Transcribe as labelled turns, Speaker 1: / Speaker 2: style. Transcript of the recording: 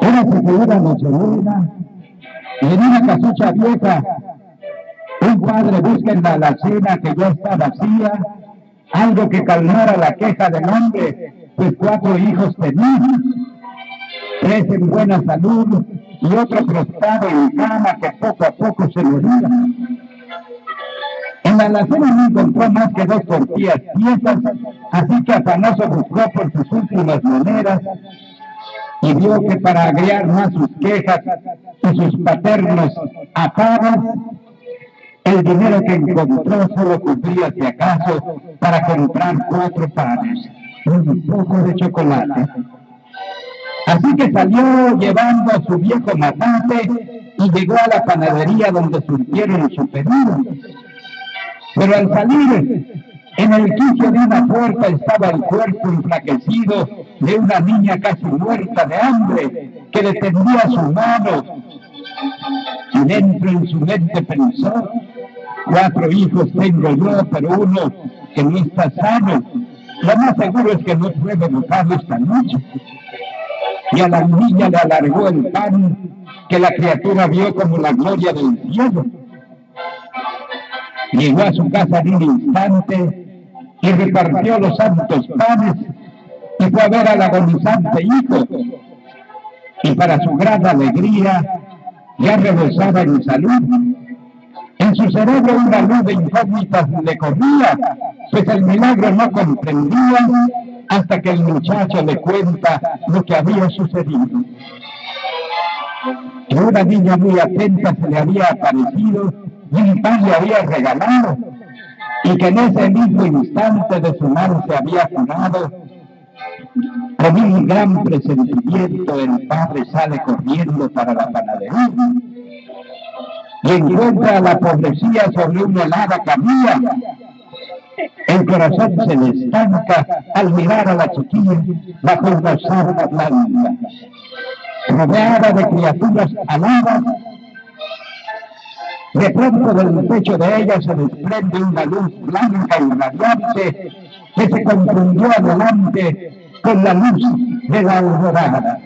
Speaker 1: Era se Nochebuena y en una casucha vieja un padre busca en la alacena que ya está vacía algo que calmara la queja del hombre, pues cuatro hijos tenía, tres en buena salud y otro prostado en cama que poco a poco se moría. En la alacena no encontró más que dos tortillas piezas, así que afanoso buscó por sus últimas monedas y vio que para agregar más sus quejas y sus paternos afados, el dinero que encontró solo cubría, si acaso, para comprar cuatro panes y un poco de chocolate. Así que salió llevando a su viejo matate y llegó a la panadería donde surgieron su pedido. Pero al salir, en el quicio de una puerta estaba el cuerpo enflaquecido de una niña casi muerta de hambre que le tendía su mano. Y dentro en su mente pensó, cuatro hijos tengo yo, pero uno que no está sano. Lo más seguro es que no puede botarlo esta noche. Y a la niña le alargó el pan que la criatura vio como la gloria del cielo. Llegó a su casa en un instante y repartió los santos panes y fue a ver al agonizante hijo. Y para su gran alegría ya rebosaba en salud en su cerebro una luz de incógnitas le corría, pues el milagro no comprendía hasta que el muchacho le cuenta lo que había sucedido. Que una niña muy atenta se le había aparecido un pan le había regalado, y que en ese mismo instante de su mano se había curado. Con un gran presentimiento el padre sale corriendo para la panadería y encuentra la pobrecía sobre una helada camilla. El corazón se le estanca al mirar a la chiquilla bajo una sábana blanca, rodeada de criaturas aladas. De pronto del pecho de ella se desprende una luz blanca y radiante que se confundió adelante con la luz de la alborada.